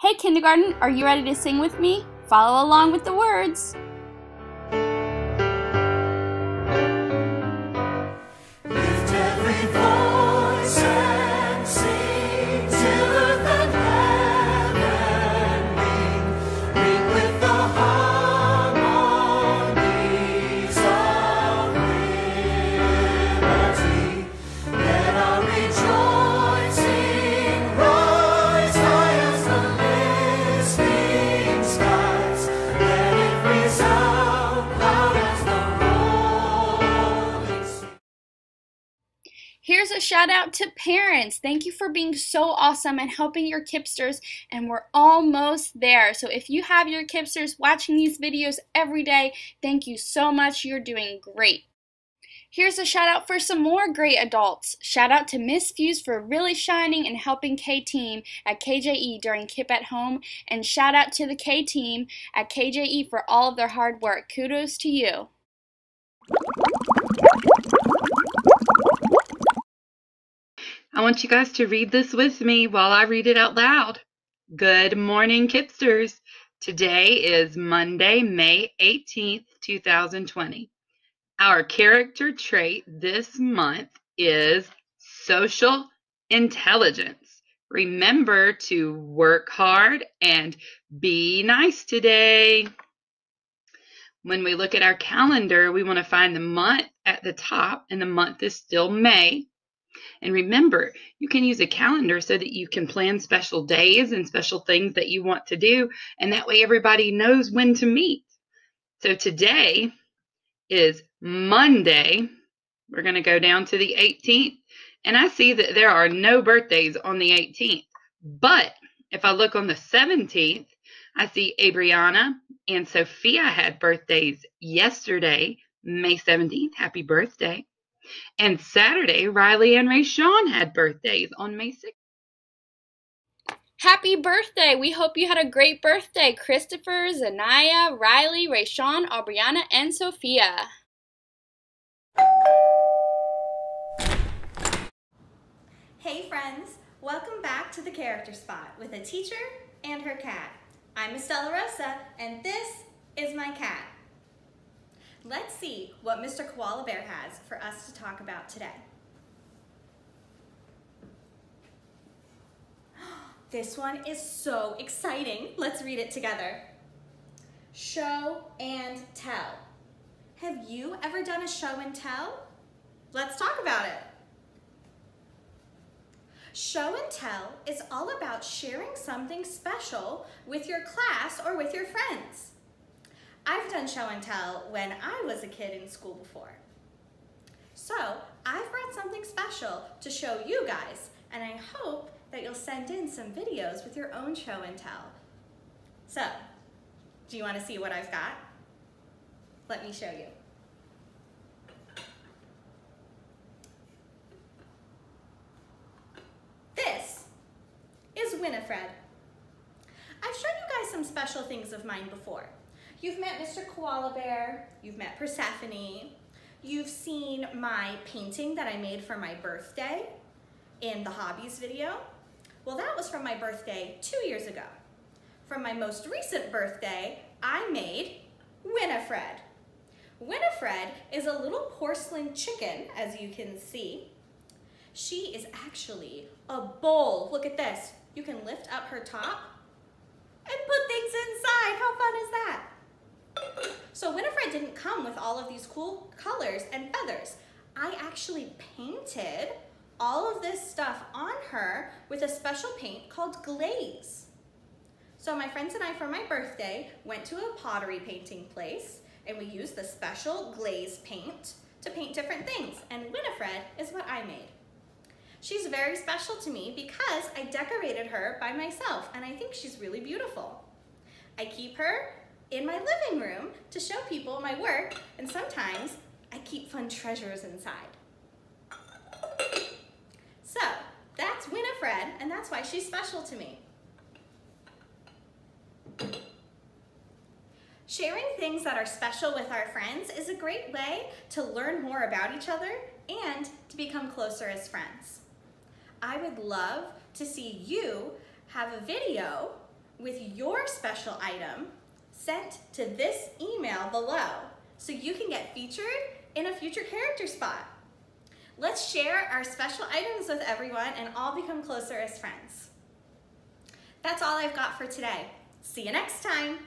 Hey kindergarten, are you ready to sing with me? Follow along with the words. Here's a shout out to parents. Thank you for being so awesome and helping your Kipsters, and we're almost there. So if you have your Kipsters watching these videos every day, thank you so much. You're doing great. Here's a shout out for some more great adults. Shout out to Miss Fuse for really shining and helping K Team at KJE during KIPP at Home, and shout out to the K Team at KJE for all of their hard work. Kudos to you. I want you guys to read this with me while I read it out loud. Good morning, Kipsters. Today is Monday, May 18th, 2020. Our character trait this month is social intelligence. Remember to work hard and be nice today. When we look at our calendar, we want to find the month at the top, and the month is still May. And remember, you can use a calendar so that you can plan special days and special things that you want to do, and that way everybody knows when to meet. So today is Monday. We're going to go down to the 18th, and I see that there are no birthdays on the 18th. But if I look on the 17th, I see Abriana and Sophia had birthdays yesterday, May 17th. Happy birthday. And Saturday, Riley and Rayshawn had birthdays on May 6th. Happy birthday! We hope you had a great birthday, Christopher, Zanaya, Riley, Rayshawn, Aubriana, and Sophia. Hey friends, welcome back to the Character Spot with a teacher and her cat. I'm Estella Rosa, and this is my cat. Let's see what Mr. Koala Bear has for us to talk about today. This one is so exciting. Let's read it together. Show and tell. Have you ever done a show and tell? Let's talk about it. Show and tell is all about sharing something special with your class or with your friends. I've done show and tell when I was a kid in school before. So I've brought something special to show you guys, and I hope that you'll send in some videos with your own show and tell. So, do you want to see what I've got? Let me show you. This is Winifred. I've shown you guys some special things of mine before. You've met Mr. Koala Bear, you've met Persephone, you've seen my painting that I made for my birthday in the hobbies video. Well, that was from my birthday two years ago. From my most recent birthday, I made Winifred. Winifred is a little porcelain chicken, as you can see. She is actually a bowl. Look at this. You can lift up her top and put things inside. How fun is that? So Winifred didn't come with all of these cool colors and feathers. I actually painted all of this stuff on her with a special paint called glaze. So my friends and I, for my birthday, went to a pottery painting place and we used the special glaze paint to paint different things. And Winifred is what I made. She's very special to me because I decorated her by myself and I think she's really beautiful. I keep her in my living room to show people my work, and sometimes I keep fun treasures inside. So, that's Winifred, and that's why she's special to me. Sharing things that are special with our friends is a great way to learn more about each other and to become closer as friends. I would love to see you have a video with your special item sent to this email below so you can get featured in a future character spot. Let's share our special items with everyone and all become closer as friends. That's all I've got for today. See you next time.